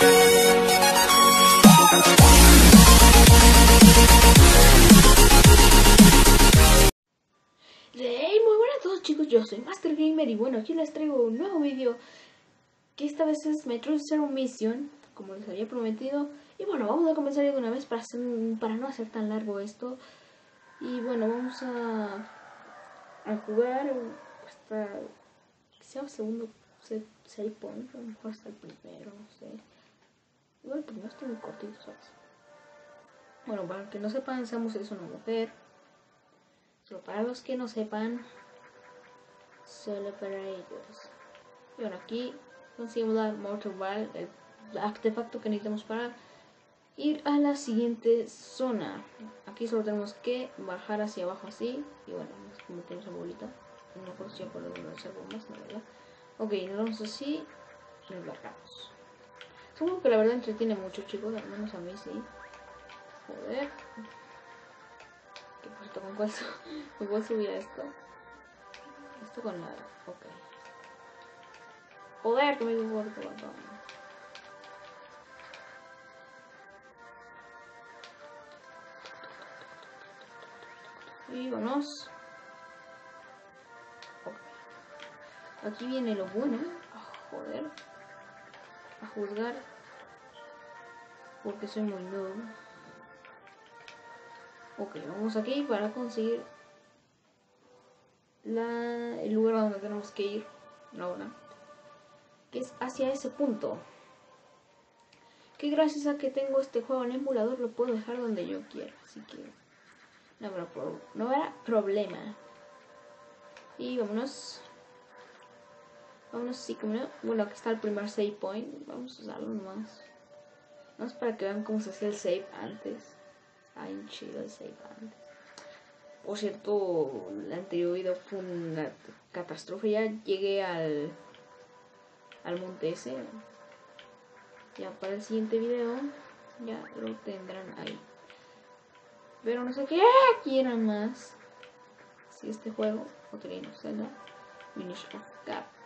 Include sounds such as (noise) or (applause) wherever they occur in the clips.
Hey, muy buenas a todos chicos, yo soy Master Gamer y bueno, aquí les traigo un nuevo vídeo que esta vez es Metro Zero Mission, como les había prometido. Y bueno, vamos a comenzar de una vez para, hacer, para no hacer tan largo esto. Y bueno, vamos a, a jugar hasta quizá el segundo point, a lo mejor hasta el primero, no sé igual el primero está muy cortito. Bueno, para que no sepan, Samus es una mujer Solo para los que no sepan, solo para ellos. Y bueno, aquí conseguimos la Ball, el artefacto que necesitamos para ir a la siguiente zona. Aquí solo tenemos que bajar hacia abajo así. Y bueno, como tenemos la bolita. No por si por hacer bombas, no verdad. Ok, nos vamos así y nos largamos. Supongo que la verdad entretiene mucho, chicos, al menos a mí sí. Joder con cuál, con subir esto. Esto con la. Ok. Joder, que me dio corto botón. Y vamos. Aquí viene lo bueno. Oh, joder. A juzgar. Porque soy muy nuevo. Ok, vamos aquí para conseguir la, el lugar donde tenemos que ir ahora. Que es hacia ese punto. Que gracias a que tengo este juego en emulador lo puedo dejar donde yo quiera. Así que no habrá, no habrá problema. Y vámonos. Vámonos, sí, como no. Bueno, aquí está el primer save point. Vamos a usarlo nomás. Más para que vean cómo se hacía el save antes. Ay, chido ese antes. Por cierto, el anterior video fue una catástrofe. Ya llegué al, al monte ese. Ya para el siguiente video ya lo tendrán ahí. Pero no sé qué quieran más. Si este juego, otro no Zelda, Minish of Cap.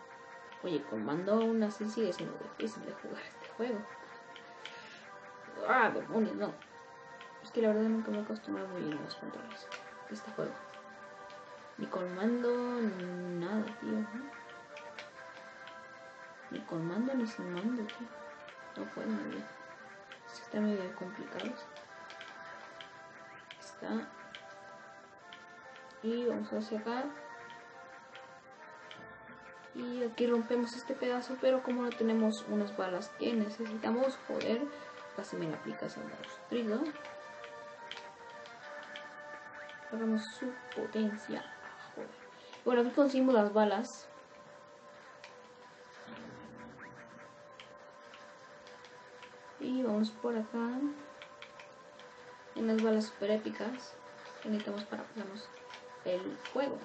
Oye, con mando aún así sigue siendo difícil de jugar este juego. Ah, demonios, no que la verdad nunca me he acostumbrado muy bien a los controles este juego. Ni con mando, ni nada, tío. Ni con mando, ni sin mando, tío. No puedo muy bien. está medio complicado. Está. Y vamos hacia acá. Y aquí rompemos este pedazo, pero como no tenemos unas balas que necesitamos, joder, casi me la aplicas el monstruo. Hagamos su potencia. Bueno, aquí conseguimos las balas. Y vamos por acá. En las balas super épicas. Que necesitamos para pasarnos el fuego.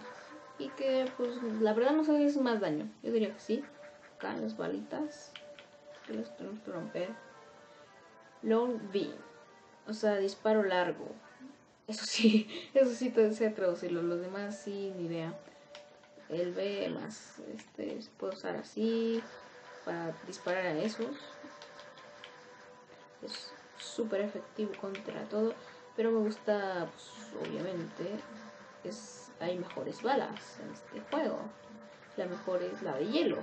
Y que, pues, la verdad no sé si es más daño. Yo diría que sí. Acá las balitas. Que las tenemos que romper. Long beam. O sea, disparo largo. Eso sí, (laughs) eso sí te desea traducirlo. Los demás sí, ni idea. El B más, este, se puede usar así para disparar a esos. Es súper efectivo contra todo. Pero me gusta, pues, obviamente, es, hay mejores balas en este juego. La mejor es la de hielo.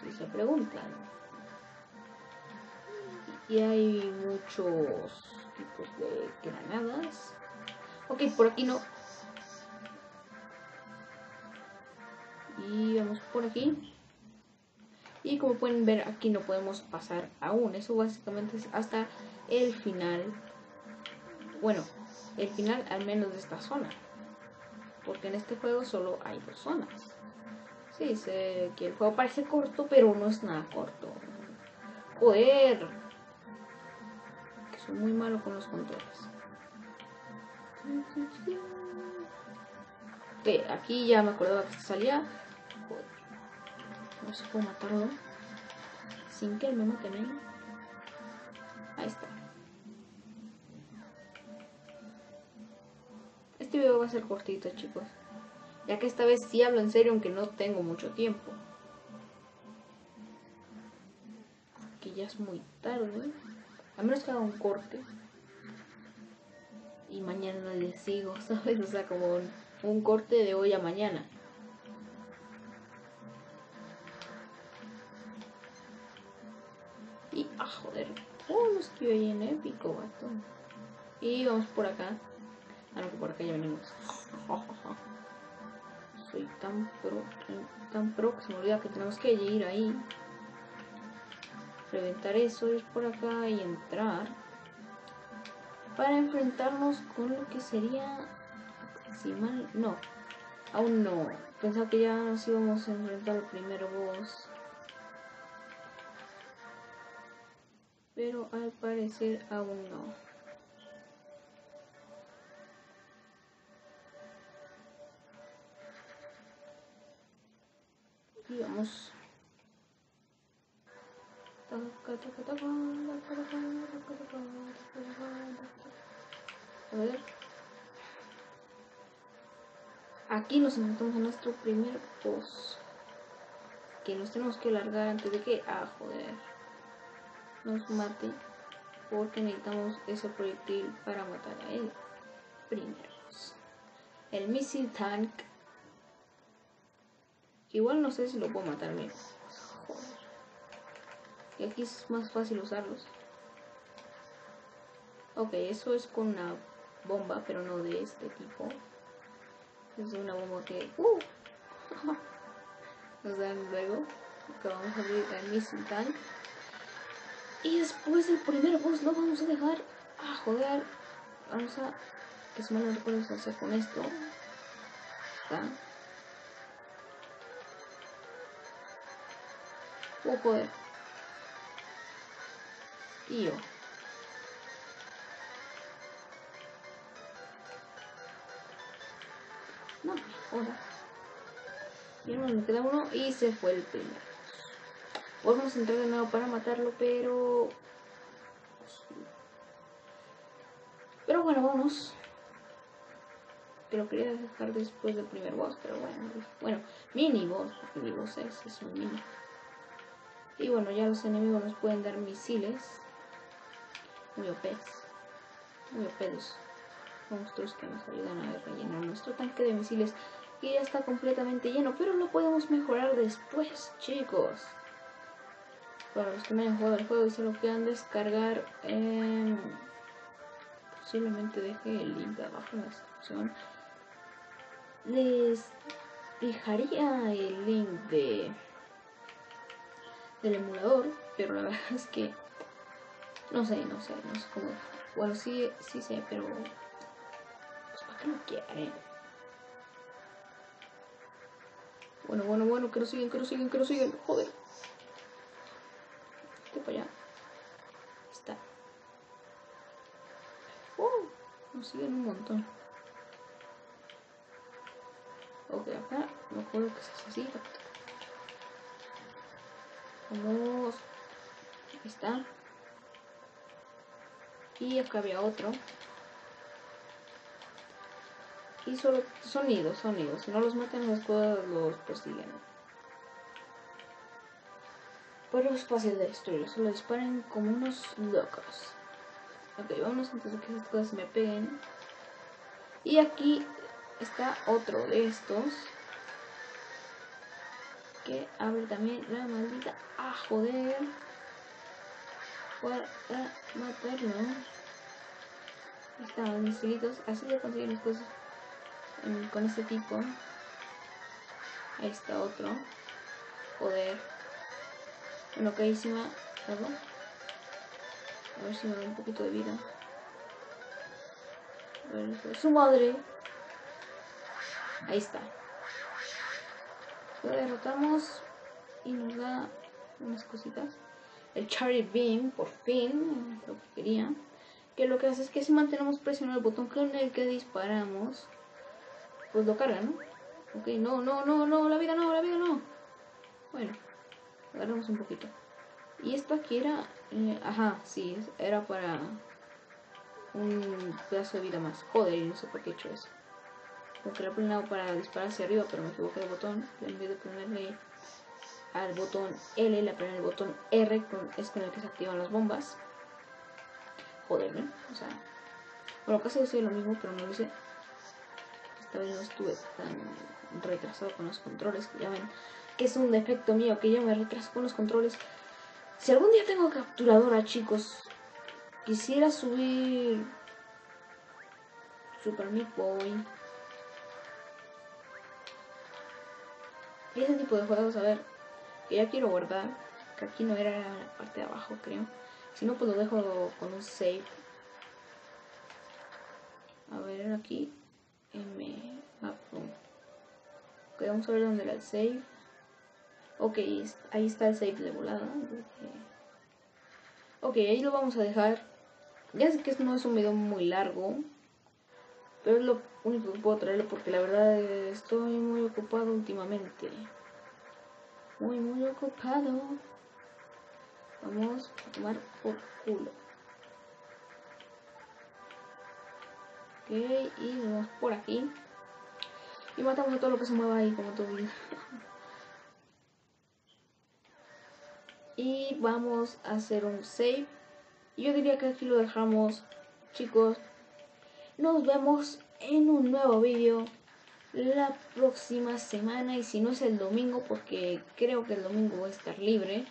Si se preguntan. Y hay muchos tipos de granadas. Ok, por aquí no. Y vamos por aquí. Y como pueden ver, aquí no podemos pasar aún. Eso básicamente es hasta el final. Bueno, el final al menos de esta zona. Porque en este juego solo hay dos zonas. Sí, sé que el juego parece corto, pero no es nada corto. Joder soy muy malo con los controles. Ok, aquí ya me acordaba que salía. No sé cómo matarlo. Sin que él me mate a. Este video va a ser cortito, chicos. Ya que esta vez sí hablo en serio, aunque no tengo mucho tiempo. que ya es muy tarde. A menos que haga un corte. Y mañana le sigo, (laughs) ¿sabes? O sea, como un, corte de hoy a mañana. Y, ah, joder. Oh, no estoy ahí en épico, vato. Y vamos por acá. Ah, no, que por acá ya venimos. Soy tan pro, tan pro que olvida que tenemos que ir ahí. Reventar eso, ir por acá y entrar. Para enfrentarnos con lo que sería... Si mal... No. Aún no. Pensaba que ya nos íbamos a enfrentar al primer boss. Pero al parecer aún no. Vamos. A ver. Aquí nos enfrentamos a nuestro primer boss. Que nos tenemos que largar antes de que... Ah, joder. Nos mate. Porque necesitamos ese proyectil para matar a él. Primero. El missile tank. Igual no sé si lo puedo matar bien. Joder. Y aquí es más fácil usarlos. Ok, eso es con una bomba, pero no de este tipo. Es una bomba que... ¡Uh! (laughs) Nos dan luego. Que vamos a abrir el missile tank. Y después del primer boss lo vamos a dejar... Ah, joder. Vamos a... Que se me no recuerdo hacer con esto. Está. Oh, joder. Tío. No, hola. Y me queda uno y se fue el primero. Vamos a entrar de nuevo para matarlo, pero... Pero bueno, vamos. Que lo quería dejar después del primer boss, pero bueno. Bueno, mini boss, porque mi boss es, es un mini. Y bueno, ya los enemigos nos pueden dar misiles. Muy OP. Muy OP los monstruos que nos ayudan a rellenar nuestro tanque de misiles. Y ya está completamente lleno, pero lo podemos mejorar después, chicos. Para los que me han jugado el juego y se lo quieran descargar, eh, posiblemente deje el link abajo en la descripción. Les dejaría el link de del emulador, pero la (laughs) verdad es que no sé, no sé, no sé cómo. Bueno, sí, sí sé, pero pues para qué no quieren. Bueno, bueno, bueno, que lo siguen, que lo siguen, que lo siguen. Joder. Este para allá. Está. Oh, nos siguen un montón. Ok, acá me acuerdo que es así. Vamos. Ahí está. Y acá había otro. Y solo sonidos, sonidos. Si no los matan, los los persiguen. Pero es fácil de destruir. Solo disparen como unos locos. Ok, vamos antes de que estas cosas me peguen. Y aquí está otro de estos. Que abre también la maldita. ¡Ah, joder! para matarlo. Estaban mis hilitos. Así ya conseguí mis cosas con este tipo. Ahí está otro. Joder. Bueno, caísima. ¿Algo? A ver si me da un poquito de vida. A ver, su madre. Ahí está. Lo derrotamos y nos da unas cositas el Cherry Beam, por fin, lo que quería. Que lo que hace es que si mantenemos presionado el botón con el que disparamos, pues lo carga, ¿no? Ok, no, no, no, no, la vida no, la vida no. Bueno, agarramos un poquito. Y esto aquí era, eh, ajá, sí, era para un pedazo de vida más. Joder, no sé por qué he hecho eso. Porque era planeado para disparar hacia arriba, pero me equivoqué el botón. En vez de ponerle al botón L, le aprietan el botón R, es con el que se activan las bombas. Joder, ¿no? O sea, bueno, casi decía lo mismo, pero no lo hice. Esta vez no estuve tan retrasado con los controles, que ya ven que es un defecto mío, que yo me retraso con los controles. Si algún día tengo capturadora, chicos, quisiera subir Super Meat Boy. Ese tipo de juegos, a ver, que ya quiero guardar, que aquí no era la parte de abajo, creo. Si no, pues lo dejo con un save. A ver, aquí, M, map Ok, vamos a ver dónde era el save. Ok, ahí está el save de volada. Ok, ahí lo vamos a dejar. Ya sé que no es un video muy largo. Pero es lo único que puedo traerlo porque la verdad estoy muy ocupado últimamente. Muy, muy ocupado. Vamos a tomar por culo. Ok, y vamos por aquí. Y matamos a todo lo que se mueva ahí, como todo bien. y vamos a hacer un save. Yo diría que aquí lo dejamos, chicos. Nos vemos en un nuevo vídeo la próxima semana. Y si no es el domingo porque creo que el domingo voy a estar libre.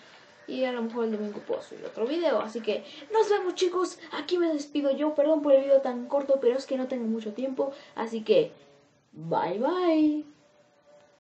Y a lo mejor el domingo puedo subir otro video. Así que nos vemos chicos. Aquí me despido yo. Perdón por el video tan corto pero es que no tengo mucho tiempo. Así que bye bye